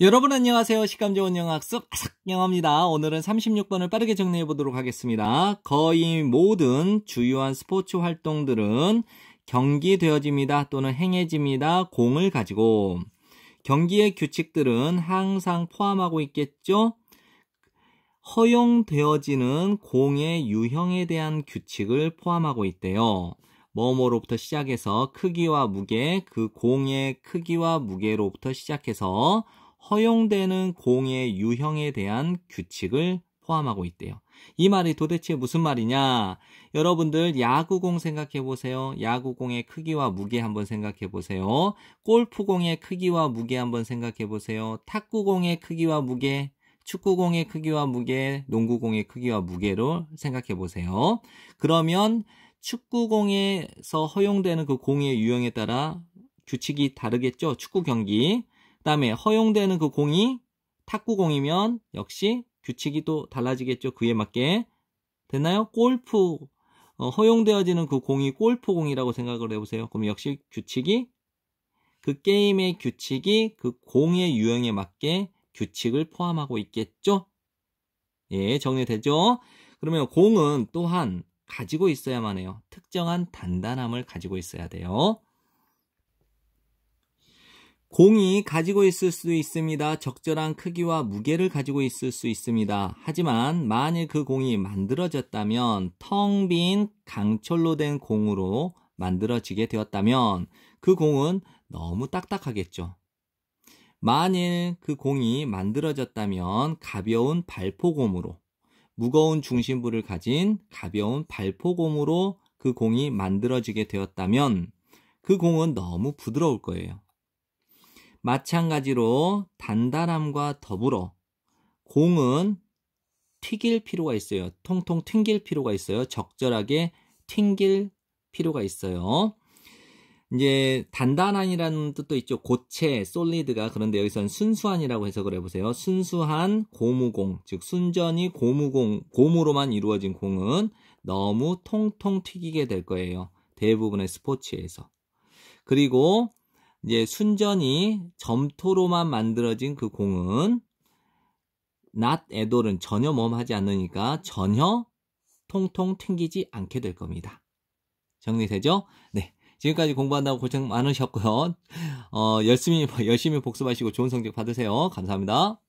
여러분 안녕하세요. 식감 좋은 영어 학습 아삭 영어입니다. 오늘은 36번을 빠르게 정리해 보도록 하겠습니다. 거의 모든 주요한 스포츠 활동들은 경기되어집니다 또는 행해집니다. 공을 가지고 경기의 규칙들은 항상 포함하고 있겠죠. 허용되어지는 공의 유형에 대한 규칙을 포함하고 있대요. 뭐뭐로부터 시작해서 크기와 무게, 그 공의 크기와 무게로부터 시작해서 허용되는 공의 유형에 대한 규칙을 포함하고 있대요. 이 말이 도대체 무슨 말이냐? 여러분들 야구공 생각해 보세요. 야구공의 크기와 무게 한번 생각해 보세요. 골프공의 크기와 무게 한번 생각해 보세요. 탁구공의 크기와 무게, 축구공의 크기와 무게, 농구공의 크기와 무게로 생각해 보세요. 그러면 축구공에서 허용되는 그 공의 유형에 따라 규칙이 다르겠죠? 축구 경기. 다음에 허용되는 그 공이 탁구공이면 역시 규칙이 또 달라지겠죠. 그에 맞게. 됐나요? 골프 어, 허용되어지는 그 공이 골프공이라고 생각을 해보세요. 그럼 역시 규칙이 그 게임의 규칙이 그 공의 유형에 맞게 규칙을 포함하고 있겠죠? 예, 정리되죠? 그러면 공은 또한 가지고 있어야만 해요. 특정한 단단함을 가지고 있어야 돼요. 공이 가지고 있을 수 있습니다. 적절한 크기와 무게를 가지고 있을 수 있습니다. 하지만 만일 그 공이 만들어졌다면 텅 빈 강철로 된 공으로 만들어지게 되었다면 그 공은 너무 딱딱하겠죠. 만일 그 공이 만들어졌다면 가벼운 발포곰으로 무거운 중심부를 가진 가벼운 발포곰으로 그 공이 만들어지게 되었다면 그 공은 너무 부드러울 거예요. 마찬가지로 단단함과 더불어 공은 튀길 필요가 있어요. 통통 튕길 필요가 있어요. 적절하게 튕길 필요가 있어요. 이제 단단한이라는 뜻도 있죠. 고체, 솔리드가 그런데 여기서는 순수한이라고 해석을 해보세요. 순수한 고무공, 즉 순전히 고무공, 고무로만 이루어진 공은 너무 통통 튀기게 될 거예요. 대부분의 스포츠에서. 그리고 이제 순전히 점토로만 만들어진 그 공은 not at all은 전혀 몸하지 않으니까 전혀 통통 튕기지 않게 될 겁니다. 정리되죠? 네. 지금까지 공부한다고 고생 많으셨고요. 어, 열심히, 열심히 복습하시고 좋은 성적 받으세요. 감사합니다.